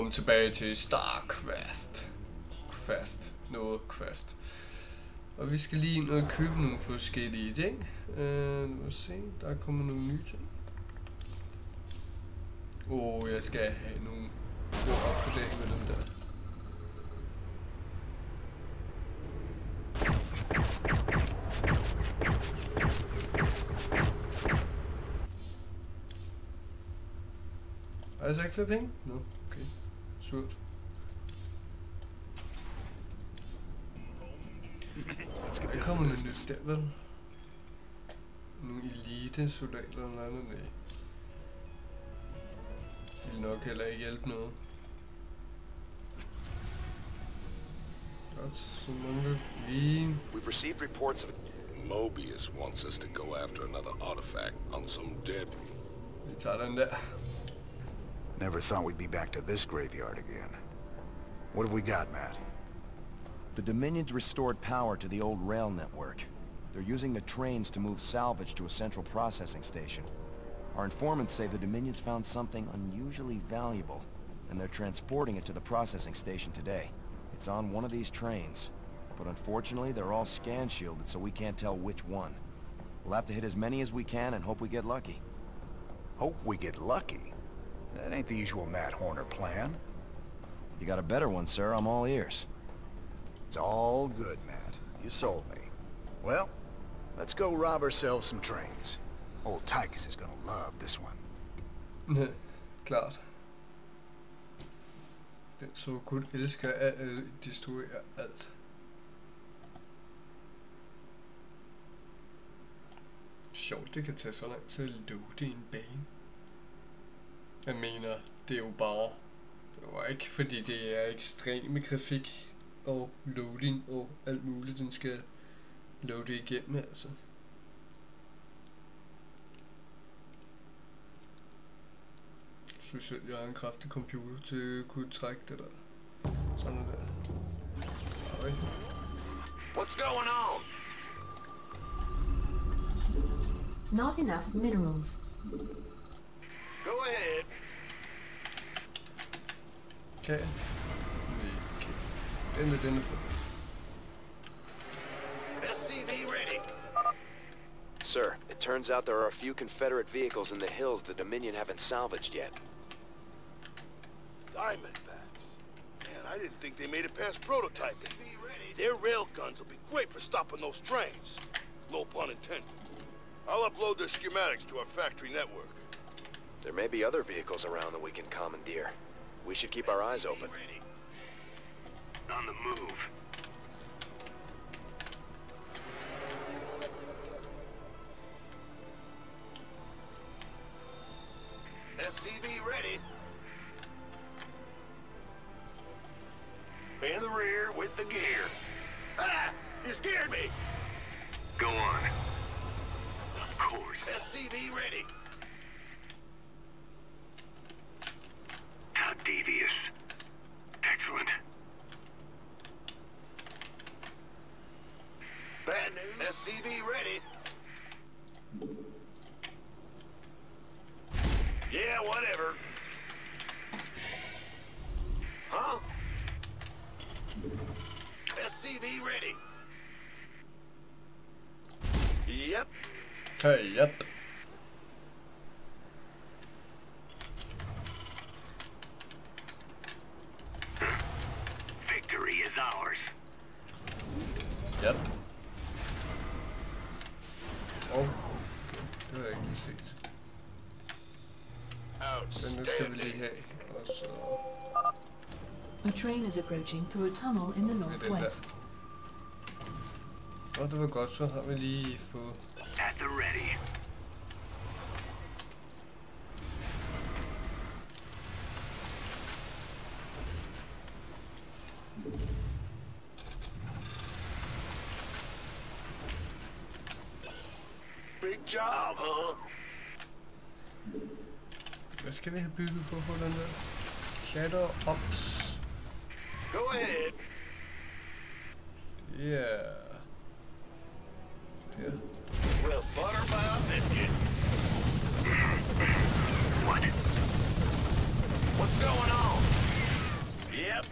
Velkommen tilbage til StarCraft. Craft. Noget craft. Og vi skal lige ind og købe nogle forskellige ting. Uh, lad os se, der kommer nogle nye ting. Åh, oh, jeg skal have nogle gode opgraderinger med dem der. Er der så ikke flere penge? Nå, no. okay. Surt. Der kommer noget nyt der, vel? Nogle elite-soldater eller andet, nej. Det vil nok heller ikke hjælpe noget. Godt, så mangler vi... We've received reports of Mobius wants us to go after another artifact on some dead. Vi tager den der. Never thought we'd be back to this graveyard again. What have we got, Matt? The Dominion's restored power to the old rail network. They're using the trains to move salvage to a central processing station. Our informants say the Dominion's found something unusually valuable, and they're transporting it to the processing station today. It's on one of these trains, but unfortunately they're all scan shielded so we can't tell which one. We'll have to hit as many as we can and hope we get lucky. Hope we get lucky. That ain't the usual Matt Horner plan. You got a better one, sir. I'm all ears. It's all good, Matt. You sold me. Well, let's go rob ourselves some trains. Old Tychus is gonna love this one. Klart. Den så kun elsker at øh, destruere alt. Sjovt, det kan tage så lang tid at loade en bane. Jeg mener, det er jo bare... Det var ikke fordi det er ekstreme grafik og loading og alt muligt, den skal loade igennem, altså. Jeg synes selv, jeg har en kraftig computer til at kunne trække det der. Sådan der. Sorry. What's going on? Not enough minerals. Go ahead. Okay. Vi kan... Den er for. SCV ready. Sir, it turns out there are a few Confederate vehicles in the hills the Dominion haven't salvaged yet. Diamondbacks. Man, I didn't think they made it past prototyping. Their rail guns will be great for stopping those trains. No pun intended. I'll upload their schematics to our factory network. There may be other vehicles around that we can commandeer. We should keep our eyes open. On the move. Hey, yep. Victory is ours. Yep. Oh, det har jeg ikke lige set. Den der skal vi lige have. Og så A train is approaching through a tunnel in the med den der. northwest. Og det var godt, så har vi lige fået... At the ready. Big job, huh? Hvad skal vi have bygget for at få den der? Shadow Ops. Go ahead. Yeah. What's going on? Yep.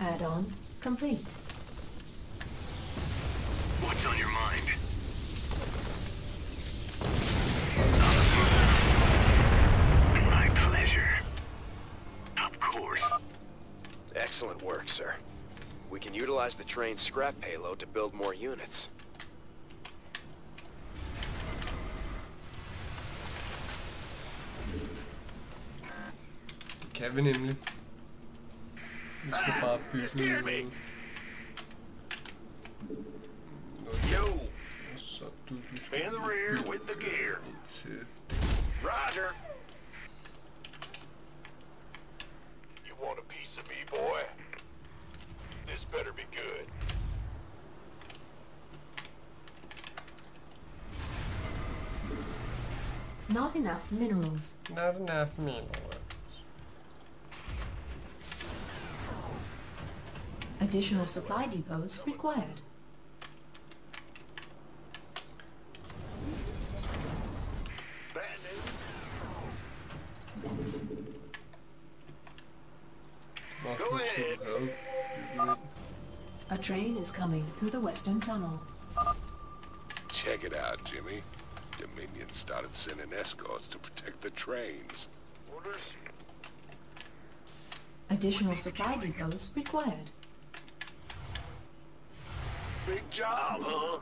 Add-on complete. What's on your mind? My pleasure. Of course. Excellent work, sir. We can utilize the train's scrap payload to build more units. Det kan vi nemlig. Vi skal bare bygge scared me. noget. Yo, Og så du, du skal in the rear with the gear. til Roger. You want a piece of me, boy? This better be good. Not enough minerals. Not enough minerals. Additional supply depots required. Bad news. Nå, Go ahead. du have bygget ind. A train is coming through the western tunnel. Check it out, Jimmy. Dominion started sending escorts to protect the trains. Orders? Additional supply depots required. Big job, huh?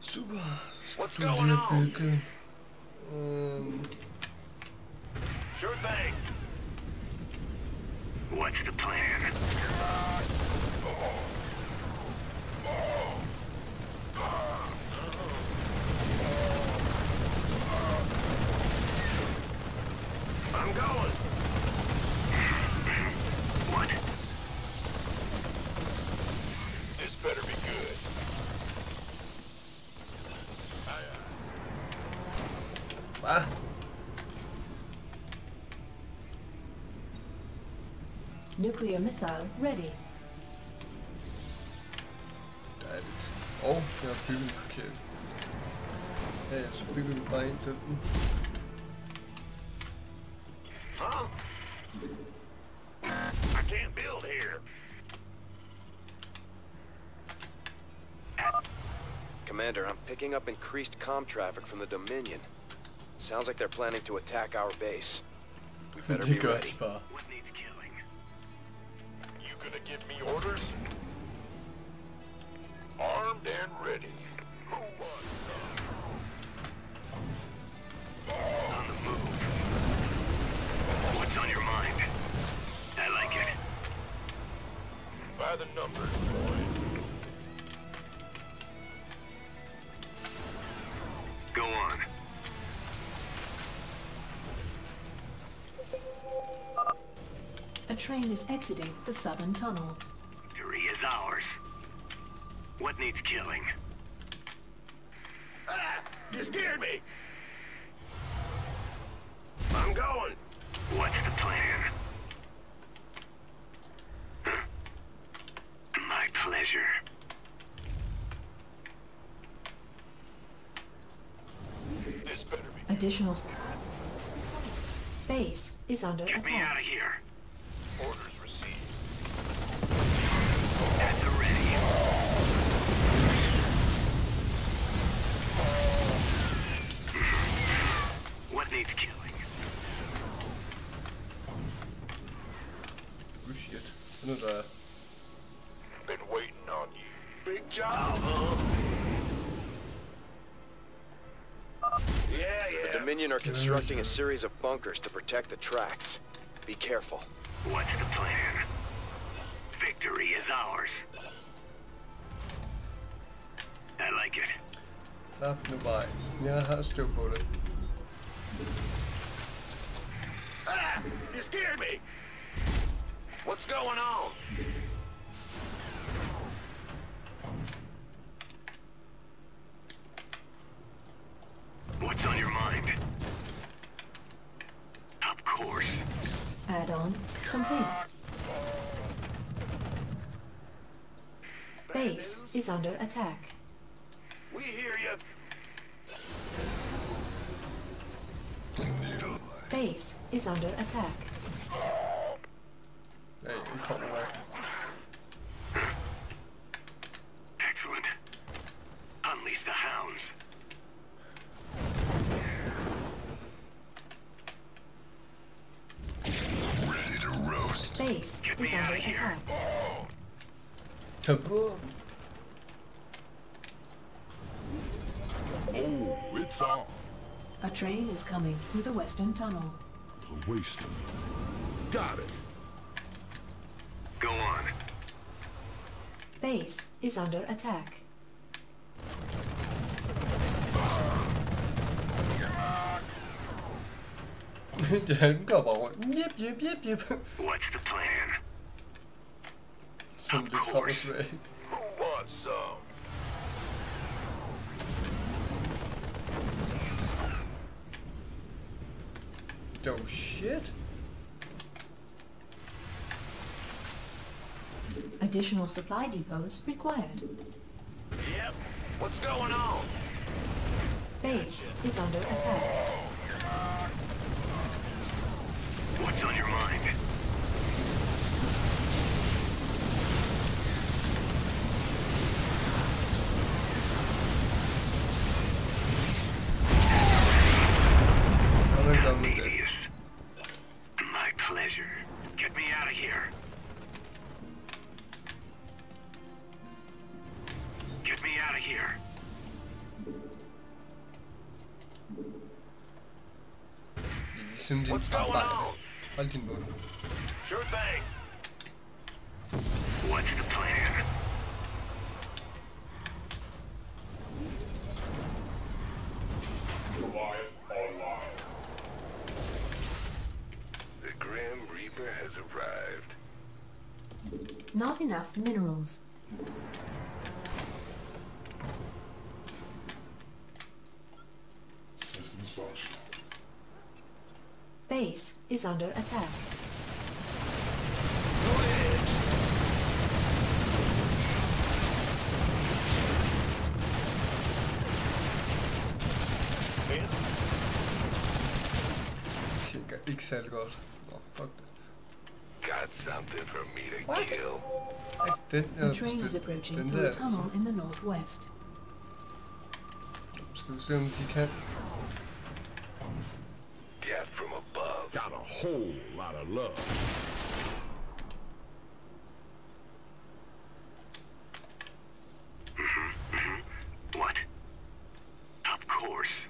Super. What's going on? bygge... Øhm, Sure thing. What's the plan? I'm going. What? This better be good. Hvad? Nuclear missile ready. Dejligt. Og jeg har bygget forkert. Ja, så bygger vi bare ind til den. Huh? I can't build here. Commander, I'm picking up increased comm traffic from the Dominion. Sounds like they're planning to attack our base. We better Det be gør ready. What needs killing? Give me orders? Armed and ready. Who wants some? On the move. What's on your mind? I like it. By the numbers, train is exiting the southern tunnel. Victory is ours. What needs killing? Ah! You scared me! I'm going! What's the plan? My pleasure. This better be Additional base is under Get me out attack. of here. Shit. Nu er. Been waiting on you. Big job, huh? Yeah, The. Dominion are constructing a series of bunkers to protect the tracks. Be careful. What's the plan? Victory is ours. I like it. Lap nu bare. Jeg har styr på det. Ah! You scared me! What's going on? What's on your mind? Of course. Add-on complete. Base is under attack. We hear you. Base is under attack. Ja, den kommer. Excellent. Unleash the hounds. Ready to roast. Base Get is under attack. Kaboom! Oh, it's on. A train is coming through the western tunnel. A waste of Got it. Go on. Base is under attack. Den går bare rundt. Jip, jip, jip, jip. What's the plan? Some lidt frem og. Who wants some? Oh shit. Additional supply depots required. Yep. What's going on? Base is under attack. What's on your mind? Det ligesom What's going on? Hold din mund. Sure thing. What's the plan? The Grim Reaper has arrived. Not enough minerals. Base is under attack. Det tænker ikke særlig fuck det. Got something for me to What? kill. Ej, den A er train is approaching through a tunnel altså. in the northwest. Skal vi se om de kan. Death from above. Got a whole lot of love. What? Of course.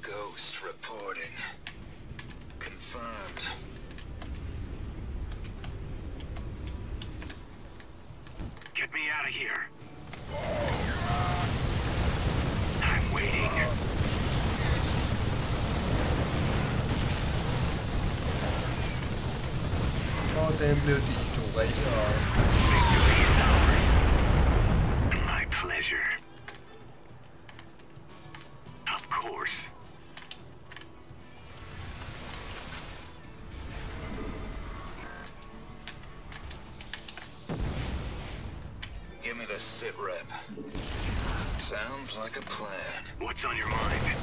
Ghost reporting. Confirmed. Get me out of here. I'm waiting. Og den blev destrueret. Victory is ours. My pleasure. Of course. Give me the sit rep. Sounds like a plan. What's on your mind?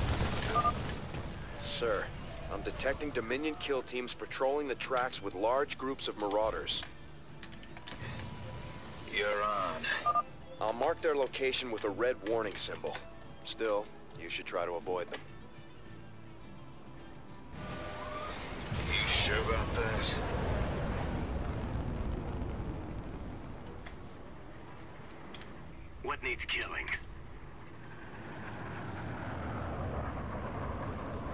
Sir, I'm detecting Dominion kill teams patrolling the tracks with large groups of marauders. You're on. I'll mark their location with a red warning symbol. Still, you should try to avoid them. You sure about that? What needs killing?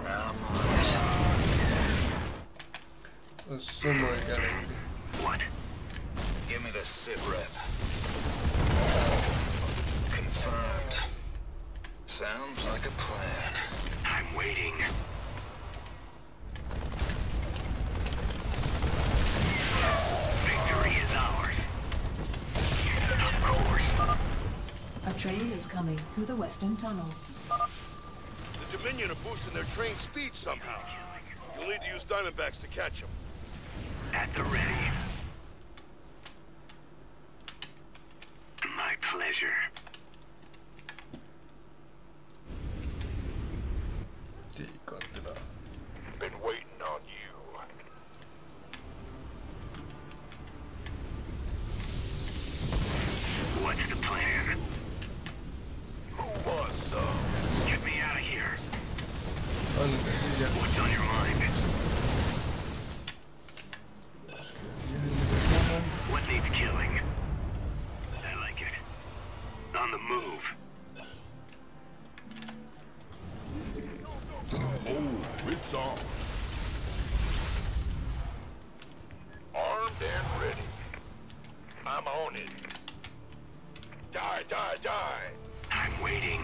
I'm on it. Og så må jeg gerne ikke se. What? Give me the sit rep. Confirmed. Sounds like a plan. I'm waiting. Victory is ours. Of course. A train is coming through the western tunnel. The Dominion are boosting their train speed somehow. You'll need to use Diamondbacks to catch them. At the ready. My pleasure. Die, die, die. I'm waiting.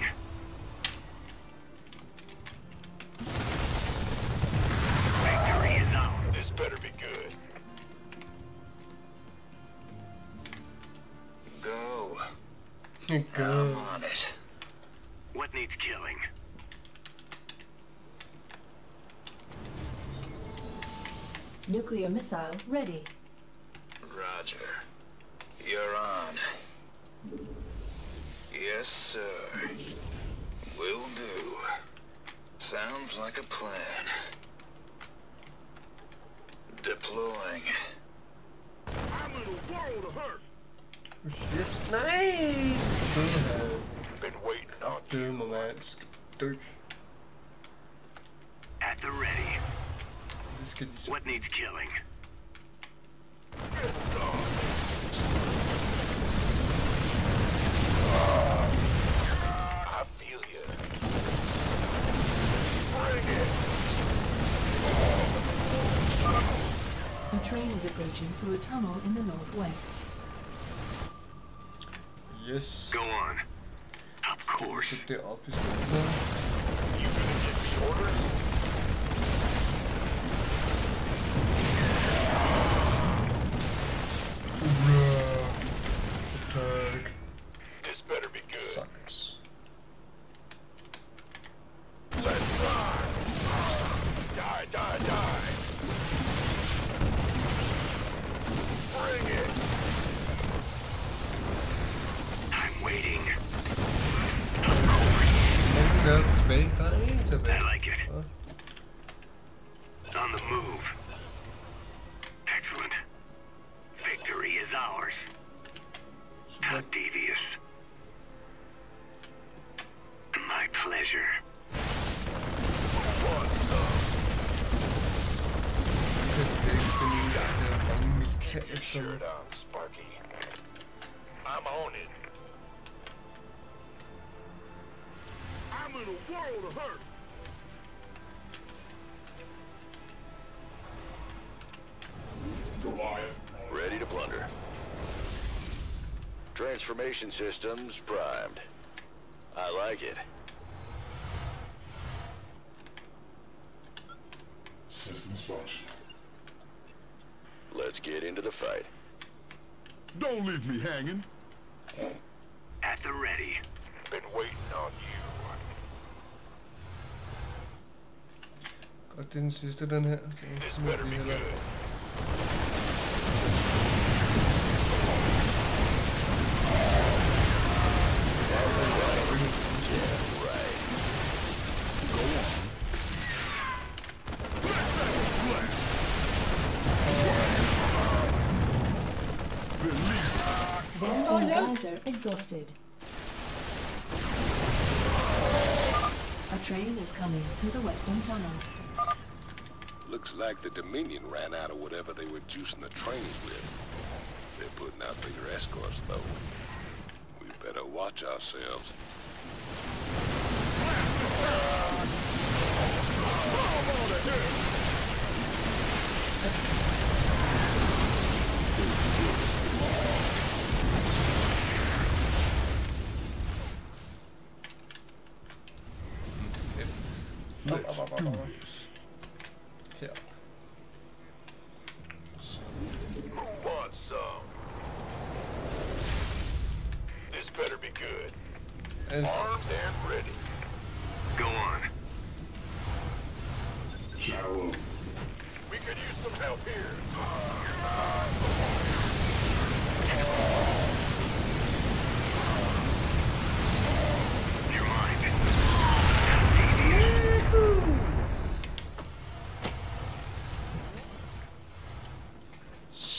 Victory is ours. This better be good. Go. Go. on it. What needs killing? Nuclear missile ready. Roger. You're on. Yes, sir. Will do. Sounds like a plan. Deploying. I'm in a world of hurt. Shit. Nej! Døde her. Been waiting on Døde mig, mand. Skal. At the ready. Det skal de. What needs killing? Train is approaching through a tunnel in the northwest. Yes. Go on. Of course. sætte det op i stedet for? You gonna give me orders? I'm on it. I'm in a world of hurt. Ready to plunder. Transformation systems primed. I like it. Systems function. Let's get into the fight. Don't leave me hanging. At the ready. Been waiting on you. Godt, det er den sidste, den her. This Så må better vi be good. Western exhausted. A train is coming through the western tunnel. Looks like the Dominion ran out of whatever they were juicing the trains with. They're putting out bigger escorts, though. We better watch ourselves. Op, op, op,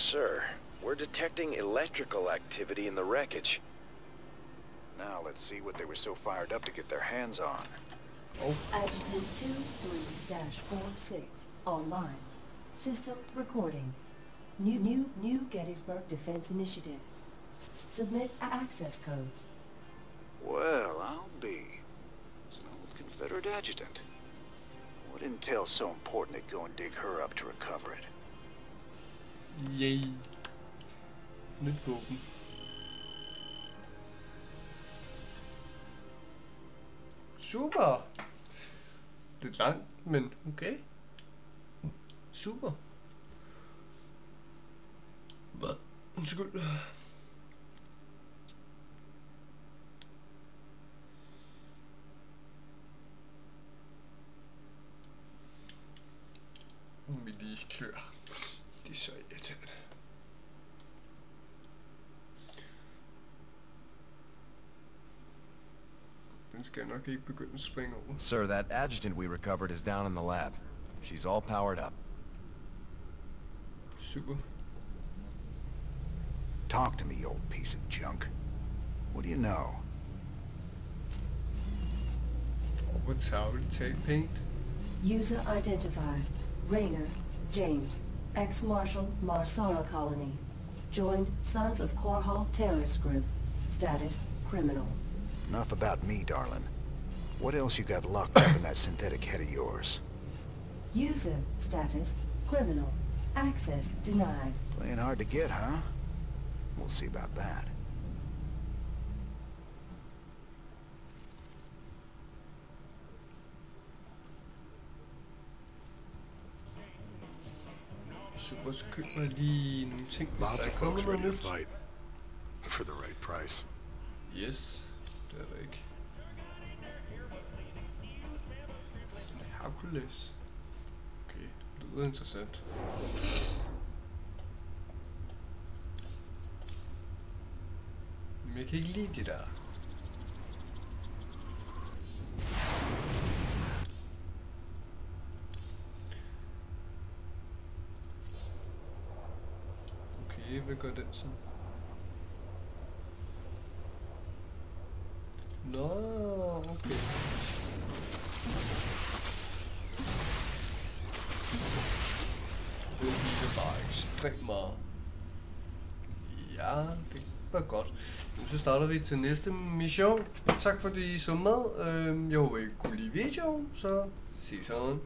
Sir, we're detecting electrical activity in the wreckage. Now let's see what they were so fired up to get their hands on. Adjutant 23-46 online. System recording. New new new Gettysburg Defense Initiative. S submit access codes. Well, I'll be. It's an old Confederate adjutant. What intel's so important they'd go and dig her up to recover it? Yay. Nyt våben. Super. Lidt langt, men okay. Super. Hvad? Undskyld. Vi lige klør. Det er så irriterende. Den skal jeg nok ikke begynde at springe over. Sir, that adjutant we recovered is down in the lab. She's all powered up. Super. Talk to me, you old piece of junk. What do you know? Over tavligt talt pænt. User identified. Raynor James. Ex-Marshal Mar Sara Colony. Joined Sons of Korhal Terrorist Group. Status criminal. Enough about me, darling. What else you got locked up in that synthetic head of yours? User status criminal. Access denied. Playing hard to get, huh? We'll see about that. Super, så køber jeg lige nogle ting, hvis Lots der of er noget nyt. fight. For the right price. Yes, det er der ikke. Hercules. Okay, det lyder interessant. Men jeg kan ikke lide de der. Okay, hvad gør den så? Nå, okay. Det ligner bare ekstremt meget. Ja, det var godt. Nu så starter vi til næste mission. Tak fordi I så med. Øhm, jeg håber I kunne lide videoen, så ses sådan.